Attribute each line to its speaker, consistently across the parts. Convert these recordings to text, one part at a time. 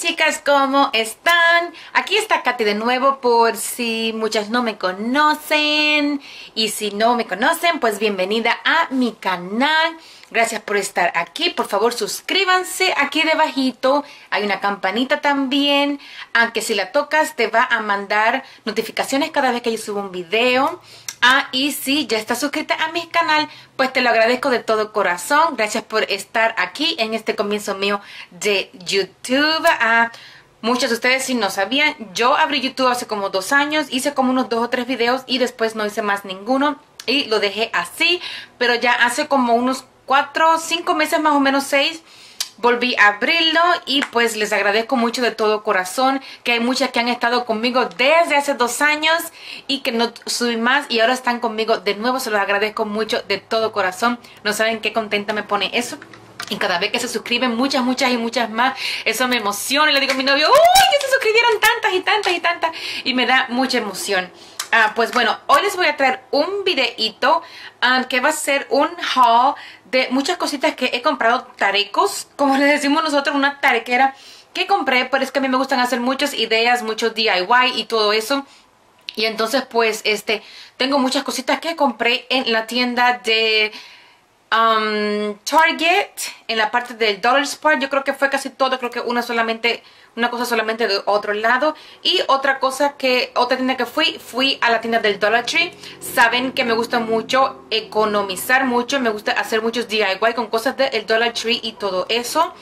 Speaker 1: chicas, ¿cómo están? Aquí está Katy de nuevo por si muchas no me conocen y si no me conocen, pues bienvenida a mi canal. Gracias por estar aquí. Por favor, suscríbanse. Aquí debajito hay una campanita también. Aunque si la tocas te va a mandar notificaciones cada vez que yo subo un video. Ah, y si ya estás suscrita a mi canal, pues te lo agradezco de todo corazón. Gracias por estar aquí en este comienzo mío de YouTube. Ah, muchos de ustedes si no sabían, yo abrí YouTube hace como dos años, hice como unos dos o tres videos y después no hice más ninguno y lo dejé así. Pero ya hace como unos cuatro, cinco meses más o menos, seis, volví a abrirlo y pues les agradezco mucho de todo corazón que hay muchas que han estado conmigo desde hace dos años y que no subí más y ahora están conmigo de nuevo, se los agradezco mucho de todo corazón, no saben qué contenta me pone eso. Y cada vez que se suscriben muchas, muchas y muchas más, eso me emociona. Y le digo a mi novio, ¡Uy! Que se suscribieron tantas y tantas y tantas. Y me da mucha emoción. Ah, pues bueno, hoy les voy a traer un videito ah, que va a ser un haul de muchas cositas que he comprado tarecos, como le decimos nosotros, una tarequera que compré, pero es que a mí me gustan hacer muchas ideas, muchos DIY y todo eso. Y entonces pues este tengo muchas cositas que compré en la tienda de um, Target, en la parte del Dollar Spot. Yo creo que fue casi todo, creo que una solamente una cosa solamente de otro lado. Y otra cosa que, otra tienda que fui, fui a la tienda del Dollar Tree, saben que me gusta mucho economizar mucho, me gusta hacer muchos DIY con cosas del Dollar Tree y todo eso,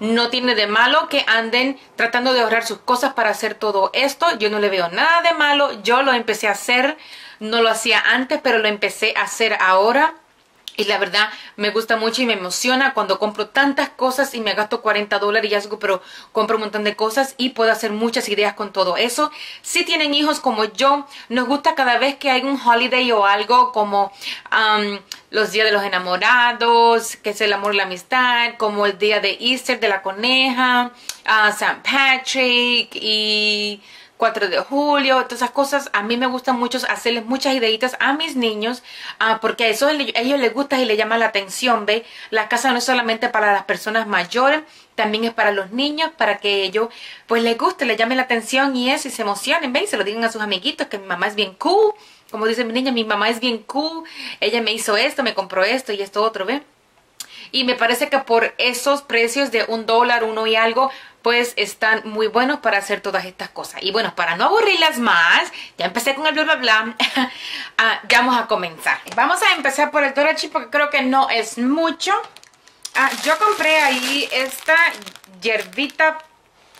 Speaker 1: no tiene de malo que anden tratando de ahorrar sus cosas para hacer todo esto, yo no le veo nada de malo, yo lo empecé a hacer, no lo hacía antes, pero lo empecé a hacer ahora, y la verdad me gusta mucho y me emociona cuando compro tantas cosas y me gasto 40 dólares y algo, pero compro un montón de cosas y puedo hacer muchas ideas con todo eso. Si tienen hijos como yo, nos gusta cada vez que hay un holiday o algo como los días de los enamorados, que es el amor y la amistad, como el día de Easter de la coneja, uh, St. Patrick y 4 de julio, todas esas cosas. A mí me gusta mucho hacerles muchas ideitas a mis niños, ah, porque a eso a ellos les gusta y les llama la atención, ¿ve? La casa no es solamente para las personas mayores, también es para los niños, para que ellos pues les guste, les llame la atención y eso, y se emocionen, ¿ve? Y se lo digan a sus amiguitos que mi mamá es bien cool, como dice mi niña, mi mamá es bien cool, ella me hizo esto, me compró esto y esto otro, ¿ve? Y me parece que por esos precios de un dólar, uno y algo, pues están muy buenos para hacer todas estas cosas. Y bueno, para no aburrirlas más, ya empecé con el bla bla bla, ah, ya vamos a comenzar. Vamos a empezar por el Torachi porque creo que no es mucho. Ah, yo compré ahí esta hierbita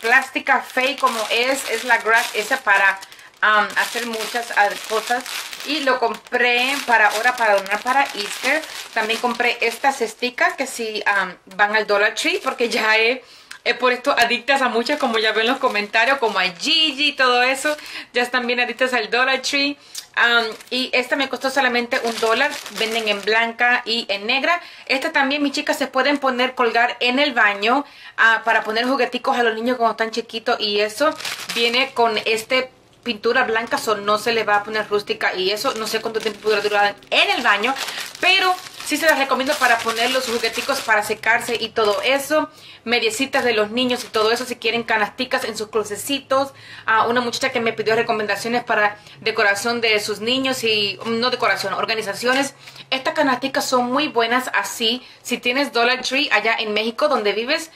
Speaker 1: plástica fake como es, es la grass esa para um, hacer muchas cosas y lo compré para ahora para donar para Easter. También compré estas cesticas que sí um, van al Dollar Tree porque ya he he puesto adictas a muchas, como ya ven en los comentarios, como a Gigi y todo eso. Ya están bien adictas al Dollar Tree. Um, y esta me costó solamente un dólar. Venden en blanca y en negra. Esta también, mis chicas, se pueden poner, colgar en el baño uh, para poner jugueticos a los niños cuando están chiquitos. Y eso viene con este pintura blanca, so no se le va a poner rústica y eso. No sé cuánto tiempo podrá durar en el baño, pero Sí se las recomiendo para poner los jugueticos para secarse y todo eso. Mediecitas de los niños y todo eso. Si quieren canasticas en sus closecitos. A una muchacha que me pidió recomendaciones para decoración de sus niños y... No decoración, organizaciones. Estas canasticas son muy buenas así. Si tienes Dollar Tree allá en México donde vives...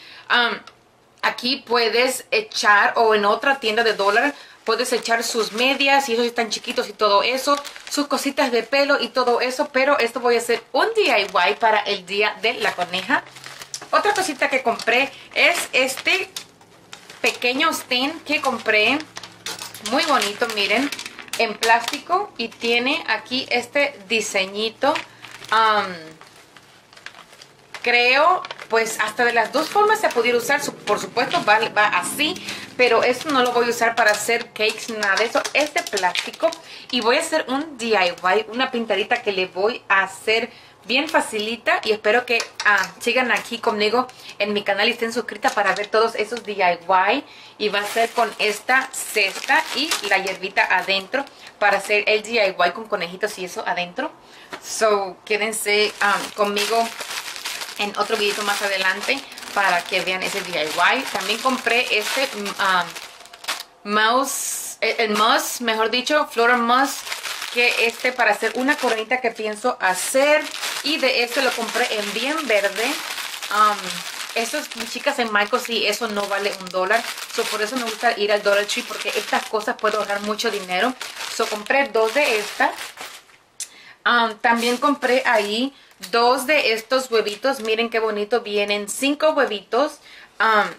Speaker 1: aquí puedes echar o en otra tienda de dólar puedes echar sus medias y esos están chiquitos y todo eso, sus cositas de pelo y todo eso, pero esto voy a hacer un DIY para el día de la coneja. Otra cosita que compré es este pequeño stand que compré, muy bonito, miren, en plástico y tiene aquí este diseñito. Creo pues hasta de las dos formas se pudiera usar, por supuesto va, así, pero esto no lo voy a usar para hacer cakes, nada de eso, es de plástico y voy a hacer un DIY, una pintadita que le voy a hacer bien facilita y espero que ah, sigan aquí conmigo en mi canal y estén suscritas para ver todos esos DIY y va a ser con esta cesta y la hierbita adentro para hacer el DIY con conejitos y eso adentro. So quédense ah, conmigo en otro videito más adelante para que vean ese DIY. También compré este um, mouse, eh, el, mouse, mejor dicho, floral mouse, que este para hacer una coronita que pienso hacer. Y de este lo compré en bien verde. Um, estos, chicas, en Michael sí, eso no vale un dólar. So, por eso me gusta ir al Dollar Tree porque estas cosas puedo ahorrar mucho dinero. So, compré dos de estas. Um, también compré ahí dos de estos huevitos. Miren qué bonito. Vienen cinco huevitos. Um,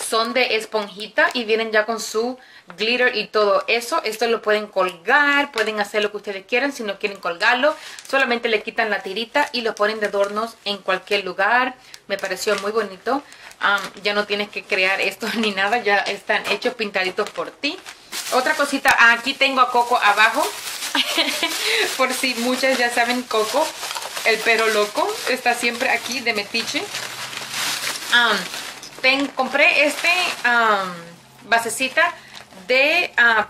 Speaker 1: son de esponjita y vienen ya con su glitter y todo eso. Esto lo pueden colgar, pueden hacer lo que ustedes quieran. Si no quieren colgarlo, solamente le quitan la tirita y lo ponen de adornos en cualquier lugar. Me pareció muy bonito. Um, ya no tienes que crear esto ni nada, ya están hechos pintaditos por ti. Otra cosita, aquí tengo a Coco abajo. por si muchas ya saben, Coco, el perro loco, está siempre aquí de metiche. Compré este um, basecita de, uh,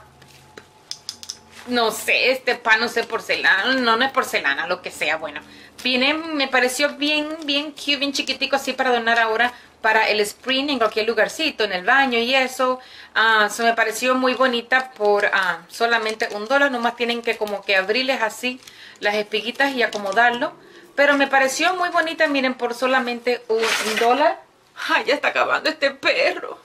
Speaker 1: no sé, este pan, no sé, porcelana, no, no es porcelana, lo que sea, bueno. Viene, me pareció bien, bien cute, bien chiquitico así para donar ahora para el spring en cualquier lugarcito, en el baño y eso. Uh, me pareció muy bonita por uh, solamente un dólar. Nomás tienen que como que abrirles así las espiguitas y acomodarlo. Pero me pareció muy bonita, miren, por solamente un dólar. Ay, ya está acabando este perro.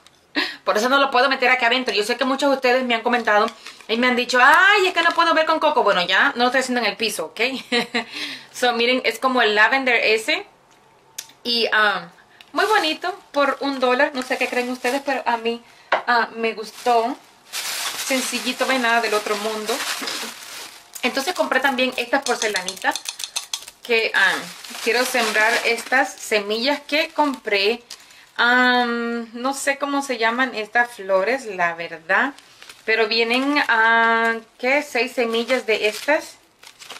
Speaker 1: Por eso no lo puedo meter aquí adentro. Yo sé que muchos de ustedes me han comentado y me han dicho, ay, es que no puedo ver con coco. Bueno, ya no lo estoy haciendo en el piso, ¿ok? so, miren, es como el lavender ese. Y um, muy bonito por un dólar. No sé qué creen ustedes, pero a mí uh, me gustó. Sencillito, no nada del otro mundo. Entonces compré también estas porcelanitas. Que um, quiero sembrar estas semillas que compré no sé cómo se llaman estas flores, la verdad. Pero vienen, a ¿qué? Seis semillas de estas.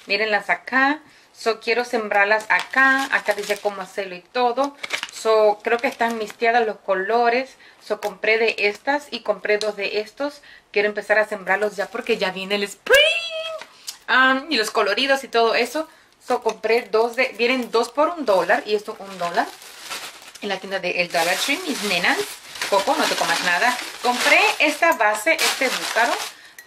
Speaker 1: Mírenlas acá. So, quiero sembrarlas acá. Acá dice cómo hacerlo y todo. So, creo que están mistiadas los colores. So, compré de estas y compré dos de estos. Quiero empezar a sembrarlos ya porque ya viene el spring. Y los coloridos y todo eso. So, compré dos de... Vienen dos por un dólar y esto un dólar en la tienda de El Dollar Tree, mis nenas. Coco, no te comas nada. Compré esta base, este búcaro.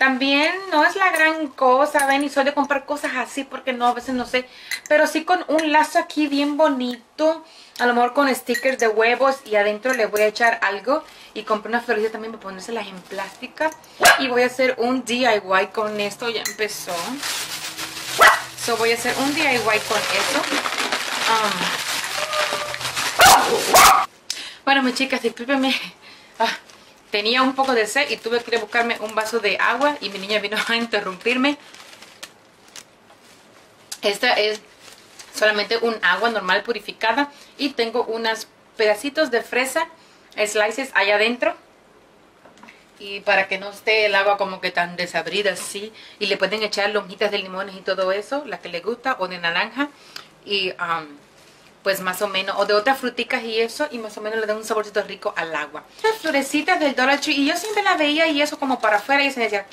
Speaker 1: También no es la gran cosa, ven, y soy comprar cosas así porque no, a veces no sé. Pero sí con un lazo aquí bien bonito. A lo mejor con stickers de huevos y adentro le voy a echar algo. Y compré una florita también para ponérselas en plástica. Y voy a hacer un DIY con esto, ya empezó. So voy a hacer un DIY con eso. Um, bueno, mis chicas, discúlpenme. Ah, tenía un poco de sed y tuve que ir a buscarme un vaso de agua y mi niña vino a interrumpirme. Esta es solamente un agua normal purificada y tengo unos pedacitos de fresa, slices allá adentro. Y para que no esté el agua como que tan desabrida así. Y le pueden echar lonjitas de limones y todo eso, la que le gusta, o de naranja. Y um, pues más o menos, o de otras fruticas y eso, y más o menos le da un saborcito rico al agua. Las florecitas del Dollar Tree, y yo siempre las veía y eso como para afuera y se decía,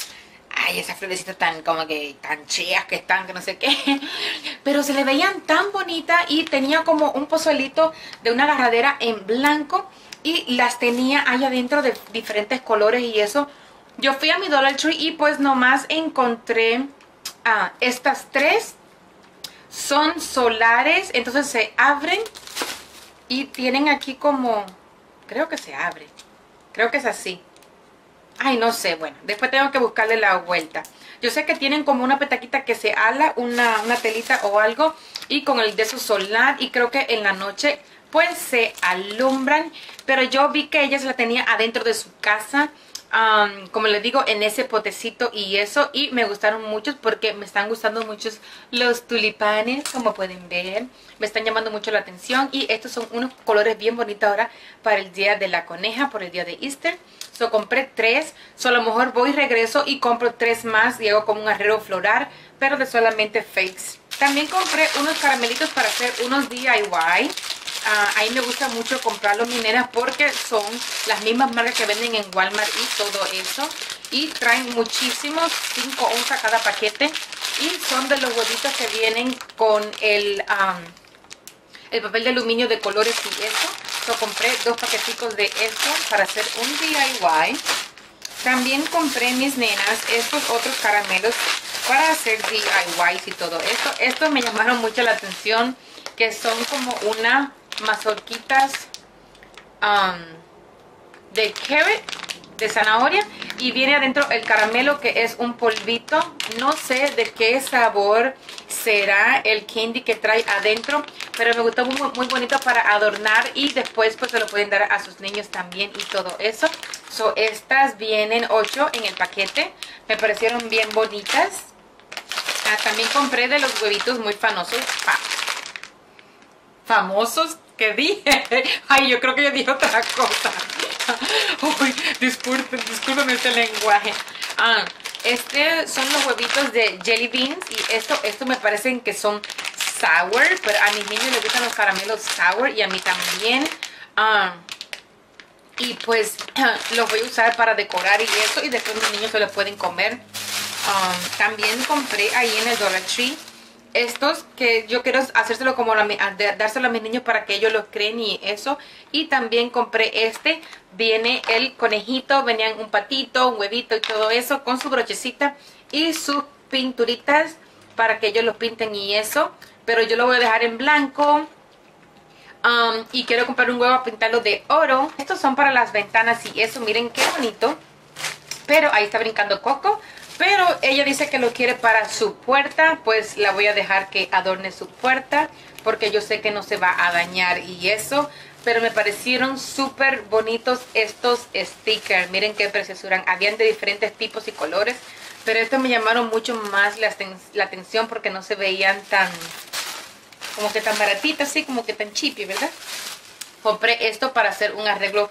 Speaker 1: ay, esas florecitas tan como que tan cheas que están, que no sé qué. Pero se le veían tan bonitas y tenía como un pozuelito de una agarradera en blanco y las tenía ahí adentro de diferentes colores y eso. Yo fui a mi Dollar Tree y pues nomás encontré ah, estas tres son solares, entonces se abren y tienen aquí como, creo que se abre, creo que es así. Ay, no sé, bueno, después tengo que buscarle la vuelta. Yo sé que tienen como una petaquita que se ala, una, una telita o algo, y con el de su solar, y creo que en la noche pues se alumbran, pero yo vi que ella se la tenía adentro de su casa, como les digo, en ese potecito y eso. Y me gustaron muchos porque me están gustando muchos los tulipanes, como pueden ver. Me están llamando mucho la atención. Y estos son unos colores bien bonitos ahora para el día de la coneja, por el día de Easter. So compré tres. So a lo mejor voy y regreso y compro tres más y hago como un arreglo floral, pero de solamente fakes. También compré unos caramelitos para hacer unos DIY. Ah, ahí me gusta mucho comprarlos mineras porque son las mismas marcas que venden en Walmart y todo eso. Y traen muchísimos, 5 onzas cada paquete. Y son de los huevitos que vienen con el, el papel de aluminio de colores y eso. Yo compré dos paquetitos de esto para hacer un DIY. También compré mis nenas estos otros caramelos para hacer DIYs y todo esto. Estos me llamaron mucho la atención que son como una mazorquitas um, de carrot, de zanahoria y viene adentro el caramelo que es un polvito. No sé de qué sabor será el candy que trae adentro, pero me gustó muy, bonito para adornar y después pues se lo pueden dar a sus niños también y todo eso. So, estas vienen 8 en el paquete, me parecieron bien bonitas. Ah, también compré de los huevitos muy famosos. famosos, que dije? Ay, yo creo que yo dije otra cosa. Uy, disculpen, disculpen este lenguaje. Ah, este son los huevitos de jelly beans y esto, esto me parecen que son sour, pero a mis niños les gustan los caramelos sour y a mí también. Ah, y pues los voy a usar para decorar y eso y después los niños se los pueden comer. Ah, también compré ahí en el Dollar Tree estos que yo quiero hacérselo como dárselo a mis niños para que ellos lo creen y eso. Y también compré este viene el conejito venían un patito un huevito y todo eso con su brochecita y sus pinturitas para que ellos lo pinten y eso. Pero yo lo voy a dejar en blanco um, y quiero comprar un huevo a pintarlo de oro. Estos son para las ventanas y eso miren qué bonito. Pero ahí está brincando Coco pero ella dice que lo quiere para su puerta, pues la voy a dejar que adorne su puerta, porque yo sé que no se va a dañar y eso. Pero me parecieron súper bonitos estos stickers. Miren qué preciosuran. Habían de diferentes tipos y colores. Pero estos me llamaron mucho más la, atención porque no se veían tan... Como que tan baratitas, así como que tan chippy, ¿verdad? Compré esto para hacer un arreglo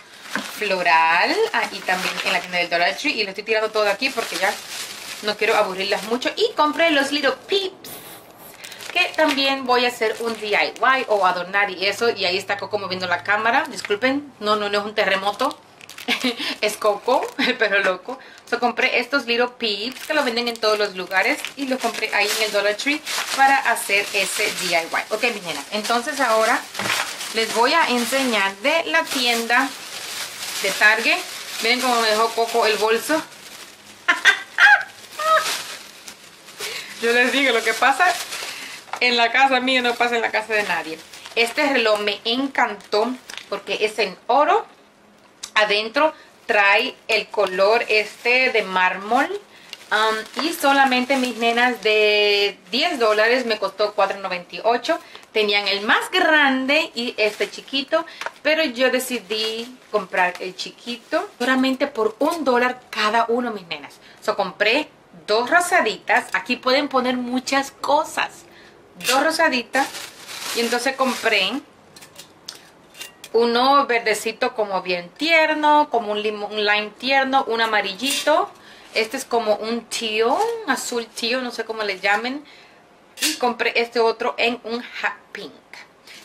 Speaker 1: floral. Ahí también en la tienda del Dollar Tree. Y lo estoy tirando todo aquí porque ya no quiero aburrirlas mucho. Y compré los Little Peeps. Que también voy a hacer un DIY o adornar y eso. Y ahí está Coco moviendo la cámara. Disculpen, no, no, no es un terremoto. es Coco, el perro loco. So, compré estos Little Peeps que lo venden en todos los lugares. Y los compré ahí en el Dollar Tree para hacer ese DIY. Ok, mi nena. Entonces ahora les voy a enseñar de la tienda de Target. Miren cómo me dejó Coco el bolso. Yo les digo, lo que pasa en la casa mía no pasa en la casa de nadie. Este reloj me encantó porque es en oro. Adentro trae el color este de mármol. Y solamente mis nenas de 10 dólares me costó 4.98. Tenían el más grande y este chiquito. Pero yo decidí comprar el chiquito. Solamente por un dólar cada uno mis nenas. So compré dos rosaditas. Aquí pueden poner muchas cosas. Dos rosaditas. Y entonces compré uno verdecito como bien tierno, como un, un lime tierno, un amarillito. Este es como un tío, azul tío, no sé cómo le llamen. Y compré este otro en un hot pink.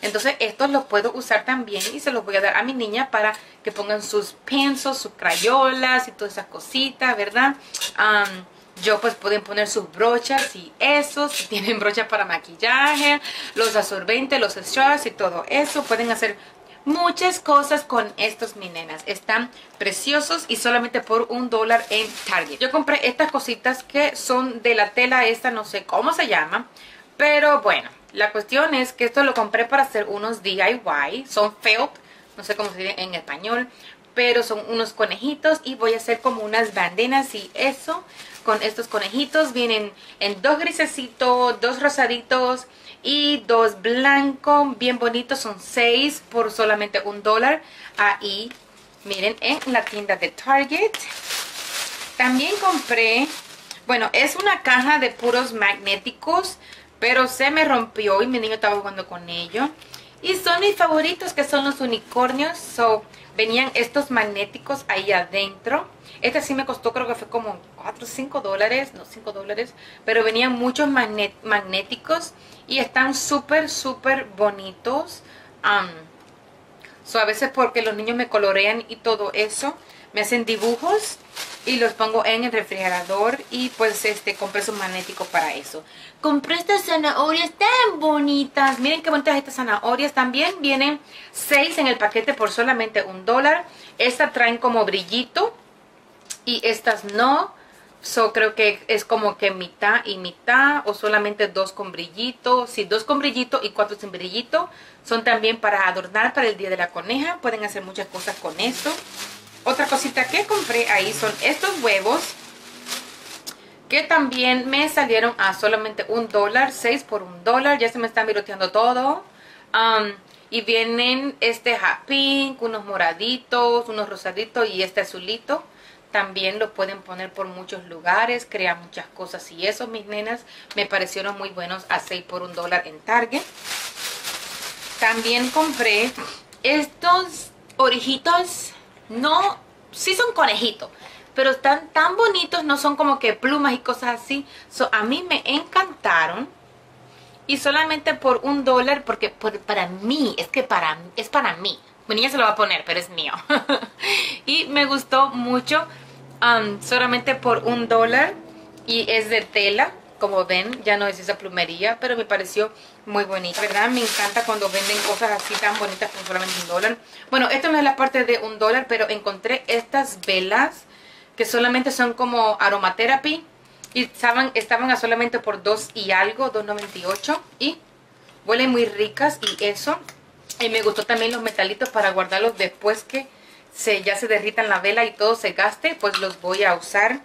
Speaker 1: Entonces estos los puedo usar también y se los voy a dar a mi niña para que pongan sus pensos, sus crayolas y todas esas cositas, ¿verdad? Yo pues pueden poner sus brochas y eso, si tienen brochas para maquillaje, los absorbentes, los straws y todo eso, pueden hacer muchas cosas con estos minenas. Están preciosos y solamente por un dólar en Target. Yo compré estas cositas que son de la tela esta, no sé cómo se llama, pero bueno, la cuestión es que esto lo compré para hacer unos DIY, son felt, no sé cómo se dice en español, pero son unos conejitos y voy a hacer como unas bandenas y eso con estos conejitos. Vienen en dos grisecitos, dos rosaditos y dos blancos, bien bonitos. Son seis por solamente un dólar. Ahí, miren, en la tienda de Target. También compré, bueno, es una caja de puros magnéticos, pero se me rompió y mi niño estaba jugando con ello. Y son mis favoritos que son los unicornios. So, venían estos magnéticos ahí adentro. Este sí me costó, creo que fue como 4 o 5 dólares, no 5 dólares. Pero venían muchos magnéticos y están súper, súper bonitos. So, a veces porque los niños me colorean y todo eso. me hacen dibujos y los pongo en el refrigerador y pues este compré su magnético para eso. Compré estas zanahorias tan bonitas. Miren qué bonitas estas zanahorias. También vienen 6 en el paquete por solamente un dólar. Estas traen como brillito y estas no. So creo que es como que mitad y mitad o solamente dos con brillito. Sí, dos con brillito y cuatro sin brillito. Son también para adornar para el día de la coneja. Pueden hacer muchas cosas con esto. Otra cosita que compré ahí son estos huevos. Que también me salieron a solamente un dólar. Seis por un dólar. Ya se me está viroteando todo. Um, y vienen este hot pink, unos moraditos, unos rosaditos y este azulito. También lo pueden poner por muchos lugares, crea muchas cosas y eso, mis nenas, me parecieron muy buenos a 6 por un dólar en Target. También compré estos orejitos, no, sí son conejitos, pero están tan bonitos, no son como que plumas y cosas así. a mí me encantaron. Y solamente por un dólar, porque para mí, es que para, es para mí. Mi niña se lo va a poner, pero es mío. y me gustó mucho solamente por un dólar y es de tela como ven, ya no es esa plumería, pero me pareció muy bonita. ¿Verdad? Me encanta cuando venden cosas así tan bonitas por solamente un dólar. Bueno, esto no es la parte de un dólar, pero encontré estas velas que solamente son como aromaterapy. Y estaban, estaban a solamente por dos y algo, 2.98. Y huelen muy ricas y eso. Y me gustó también los metalitos para guardarlos después que se, ya se derritan la vela y todo se gaste, pues los voy a usar.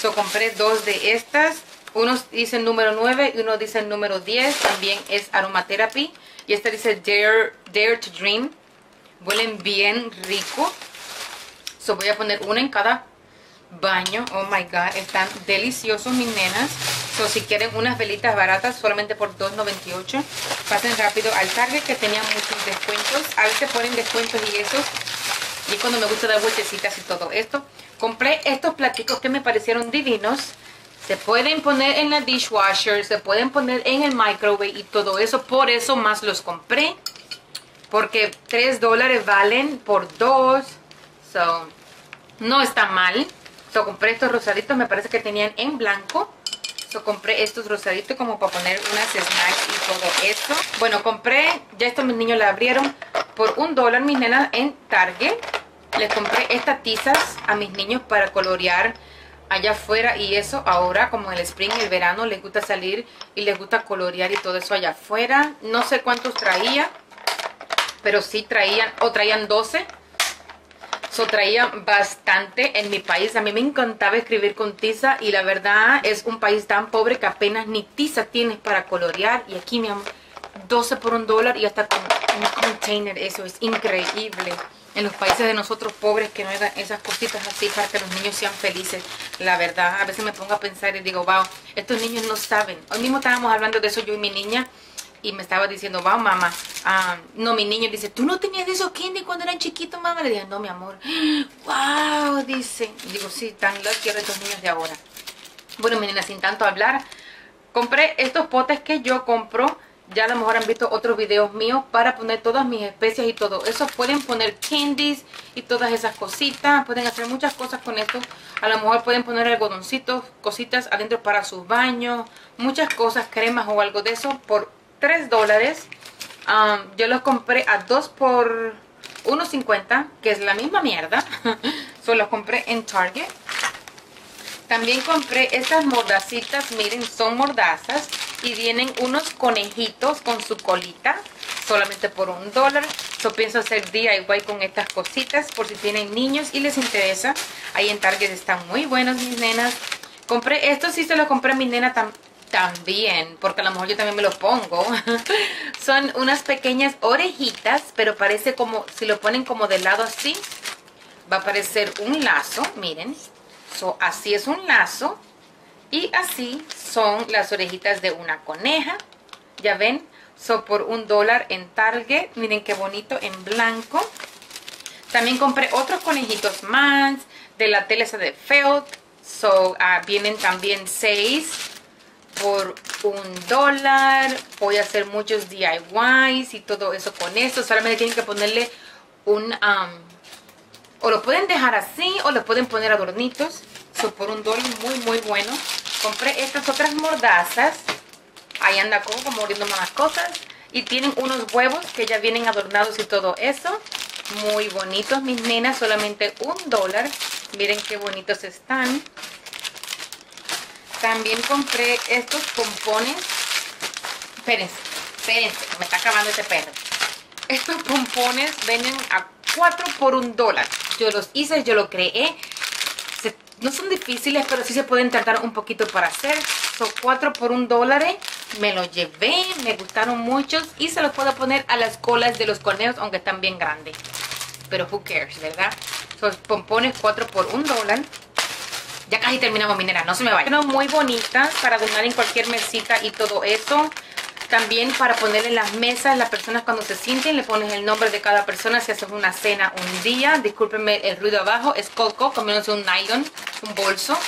Speaker 1: So compré dos de estas. Uno dice número 9 y uno dice número 10. También es aromatherapy. Y esta dice Dare, Dare to Dream. Huelen bien rico. So voy a poner una en cada baño. Oh my god, están deliciosos mis nenas. So si quieren unas velitas baratas solamente por $2.98, pasen rápido al Target que tenía muchos descuentos. A veces ponen descuentos y esos y cuando me gusta dar vueltecitas y todo esto. Compré estos platicos que me parecieron divinos. Se pueden poner en la dishwasher, se pueden poner en el microwave y todo eso. Por eso más los compré. Porque 3 dólares valen por 2. So, no está mal. So, compré estos rosaditos, me parece que tenían en blanco. Compré estos rosaditos como para poner unas snacks y todo eso. Bueno, compré, ya estos mis niños la abrieron por un dólar, mis nenas, en Target. Les compré estas tizas a mis niños para colorear allá afuera y eso ahora como el spring el verano les gusta salir y les gusta colorear y todo eso allá afuera. No sé cuántos traía, pero sí traían, o traían 12. So traían bastante en mi país. A mí me encantaba escribir con tiza y la verdad es un país tan pobre que apenas ni tiza tienes para colorear. Y aquí mi amor, 12 por un dólar y hasta con un container. Eso es increíble en los países de nosotros pobres que no hagan esas cositas así para que los niños sean felices. La verdad, a veces me pongo a pensar y digo, wow, estos niños no saben. Hoy mismo estábamos hablando de eso yo y mi niña y me estaba diciendo, wow, mamá, ah, no, mi niño dice, ¿tú no tenías esos candy cuando eran chiquitos, mamá? Le dije, no, mi amor. Wow, dice. Y digo, sí, tan los quiero estos niños de ahora. Bueno, mi sin tanto hablar, compré estos potes que yo compro ya a lo mejor han visto otros videos míos para poner todas mis especias y todo eso. Pueden poner candies y todas esas cositas. Pueden hacer muchas cosas con esto. A lo mejor pueden poner algodoncitos, cositas adentro para sus baños. Muchas cosas, cremas o algo de eso 3 dólares. Um, yo los compré a 2 por 1.50, que es la misma mierda. Solo los compré en Target. También compré estas mordacitas, miren, son mordazas y vienen unos conejitos con su colita solamente por un dólar. Yo pienso hacer DIY con estas cositas por si tienen niños y les interesa. Ahí en Target están muy buenos mis nenas. Compré, estos sí se los compré a mi nena también, porque a lo mejor yo también me los pongo. Son unas pequeñas orejitas, pero parece como, si lo ponen como de lado así, va a parecer un lazo, miren. So, así es un lazo y así son las orejitas de una coneja. Ya ven, son por un dólar en Target. Miren qué bonito en blanco. También compré otros conejitos más de la tela de felt. So, ah, vienen también seis por un dólar. Voy a hacer muchos DIYs y todo eso con esto. Solamente tienen que ponerle un, um, O lo pueden dejar así o le pueden poner adornitos. Son por un dólar muy, muy bueno. Compré estas otras mordazas. Ahí anda como mordiendo más cosas. Y tienen unos huevos que ya vienen adornados y todo eso. Muy bonitos, mis nenas. Solamente un dólar. Miren qué bonitos están. También compré estos pompones. Espérense, espérense, me está acabando este perro. Estos pompones venden a 4 por un dólar. Yo los hice, yo lo creé. no son difíciles, pero sí se pueden tratar un poquito para hacer. Son 4 por un dólar. Me los llevé, me gustaron muchos y se los puedo poner a las colas de los conejos, aunque están bien grandes. Pero who cares, ¿verdad? Son pompones 4 por un dólar. Ya casi terminamos, minera, no se me vayan. Muy bonitas para donar en cualquier mesita y todo eso. También para poner en las mesas, las personas cuando se sienten, le pones el nombre de cada persona si haces una cena un día. Discúlpenme el ruido abajo, es Coco, comiéndose un nylon, un bolso.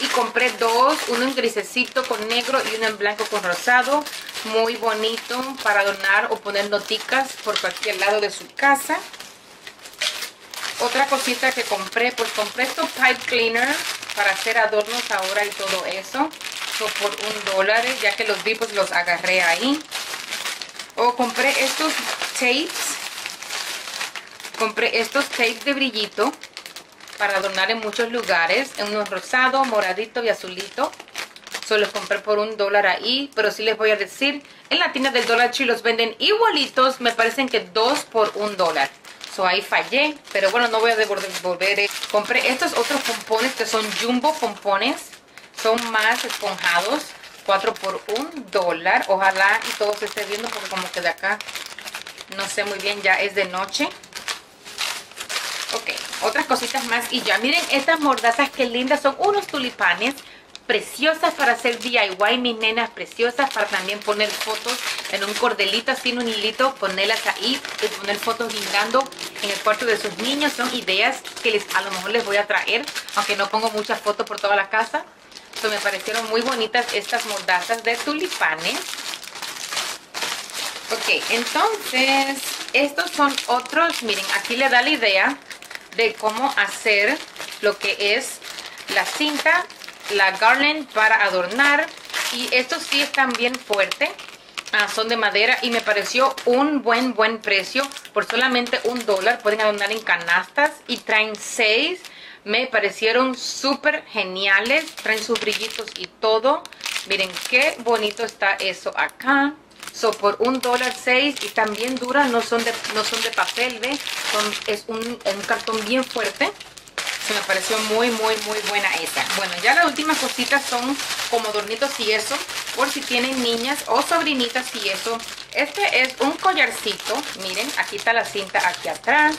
Speaker 1: Y compré dos, uno en grisecito con negro y uno en blanco con rosado. Muy bonito para donar o poner noticas por cualquier lado de su casa. Otra cosita que compré, pues compré estos pipe cleaner para hacer adornos ahora y todo eso. por un dólar, ya que los vi pues los agarré ahí. O compré estos tapes. Compré estos tapes de brillito para adornar en muchos lugares. En unos rosado, moradito y azulito. Solo los compré por un dólar ahí. Pero sí les voy a decir, en la tienda del Dollar Tree los venden igualitos. Me parecen que dos por un dólar ahí fallé, pero bueno, no voy a devolver. Eh. Compré estos otros pompones que son jumbo pompones. Son más esponjados. 4 por un dólar. Ojalá y todo se esté viendo porque como que de acá no sé muy bien, ya es de noche. Ok, otras cositas más y ya. Miren estas mordazas que lindas. Son unos tulipanes preciosas para hacer DIY, mis nenas preciosas, para también poner fotos en un cordelito, así en un hilito, ponerlas ahí y poner fotos guindando en el cuarto de sus niños. Son ideas que les, a lo mejor les voy a traer, aunque no pongo muchas fotos por toda la casa. So, me parecieron muy bonitas estas mordazas de tulipanes. Ok, entonces, estos son otros, miren, aquí le da la idea de cómo hacer lo que es la cinta la garland para adornar. Y estos sí están bien fuertes. Ah, son de madera y me pareció un buen, buen precio. Por solamente un dólar pueden adornar en canastas y traen seis. Me parecieron súper geniales. Traen sus brillitos y todo. Miren qué bonito está eso acá. So, por un dólar seis y también dura, no son de, no son de papel, ¿ves? Es un, un cartón bien fuerte me pareció muy, muy, muy buena esa. Bueno, ya las últimas cositas son como dornitos y eso, por si tienen niñas o sobrinitas y eso. Este es un collarcito, miren, aquí está la cinta aquí atrás.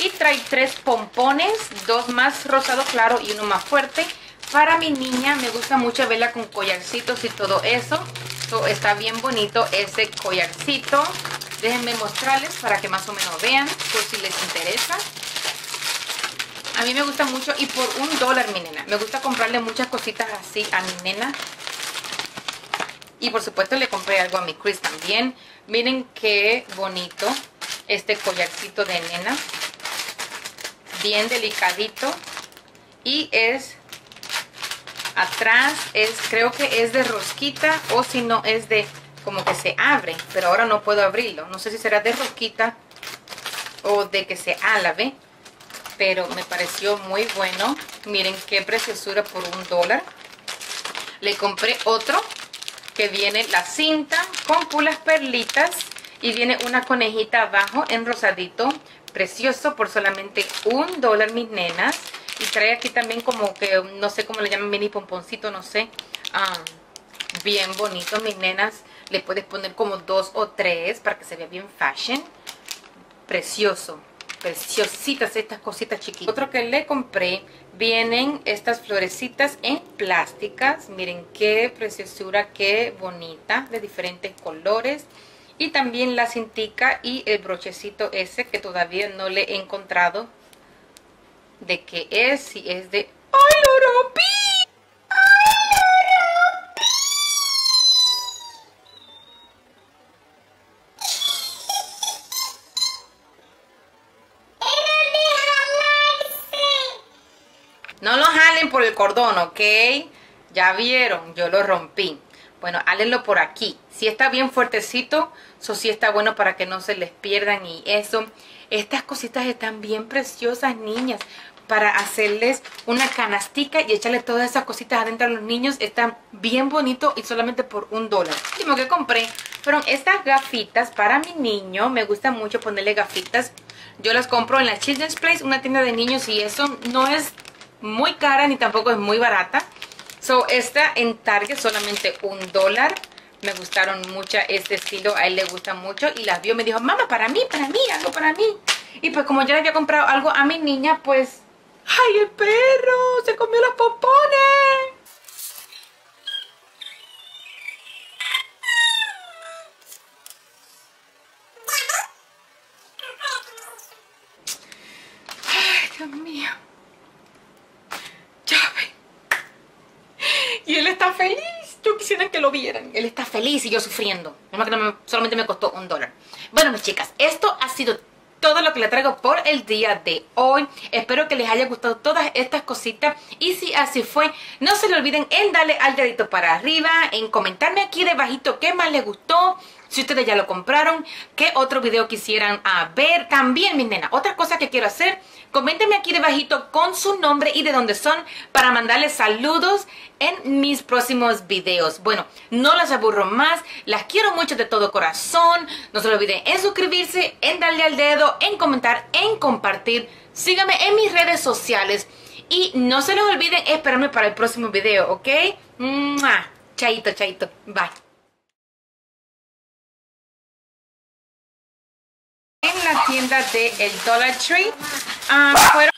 Speaker 1: Y trae tres pompones, dos más rosado claro y uno más fuerte. Para mi niña me gusta mucho verla con collarcitos y todo eso. está bien bonito ese collarcito. Déjenme mostrarles para que más o menos vean, por si les interesa. A mí me gusta mucho y por un dólar mi nena. Me gusta comprarle muchas cositas así a mi nena. Y por supuesto le compré algo a mi Chris también. Miren qué bonito este collarcito de nena. Bien delicadito. Y es atrás, es creo que es de rosquita o si no es de como que se abre. Pero ahora no puedo abrirlo. No sé si será de rosquita o de que se álave pero me pareció muy bueno. Miren qué preciosura por un dólar. Le compré otro que viene la cinta con pulas perlitas y viene una conejita abajo en rosadito. Precioso por solamente un dólar, mis nenas. Y trae aquí también como que, no sé cómo le llaman, mini pomponcito, no sé. Ah, bien bonito, mis nenas. Le puedes poner como dos o tres para que se vea bien fashion. Precioso preciositas estas cositas chiquitas. Otro que le compré, vienen estas florecitas en plásticas. Miren qué preciosura, qué bonita, de diferentes colores. Y también la cintica y el brochecito ese que todavía no le he encontrado de qué es, si es de... ¡Ay, cordón, ¿ok? Ya vieron, yo lo rompí. Bueno, hálenlo por aquí. Si está bien fuertecito, eso sí está bueno para que no se les pierdan y eso. Estas cositas están bien preciosas, niñas. Para hacerles una canastica y echarle todas esas cositas adentro a los niños. Están bien bonito y solamente por un dólar. Lo último que compré fueron estas gafitas para mi niño. Me gusta mucho ponerle gafitas. Yo las compro en la Children's Place, una tienda de niños y eso no es muy cara ni tampoco es muy barata. So, esta en Target solamente un dólar. Me gustaron mucho este estilo, a él le gusta mucho. Y las vio, me dijo, mamá, para mí, para mí, algo para mí. Y pues como yo le había comprado algo a mi niña, pues... ¡Ay, el perro! ¡Se comió los popones! Feliz y yo sufriendo. Más que no me- solamente me costó un dólar. Bueno, mis chicas, esto ha sido todo lo que le traigo por el día de hoy. Espero que les haya gustado todas estas cositas. Y si así fue, no se le olviden en darle al dedito para arriba, en comentarme aquí debajito qué más les gustó. Si ustedes ya lo compraron, qué otro video quisieran ah, ver. También, mis nenas, otra cosa que quiero hacer, coméntenme aquí debajito con su nombre y de dónde son para mandarles saludos en mis próximos videos. Bueno, no las aburro más, las quiero mucho de todo corazón. No se lo olviden en suscribirse, en darle al dedo, en comentar, en compartir. Síganme en mis redes sociales y no se les olviden esperarme para el próximo video, ¿ok? ¡Mua! Chaito, chaito. Bye. En la tienda de el Dollar Tree. Ah, fueron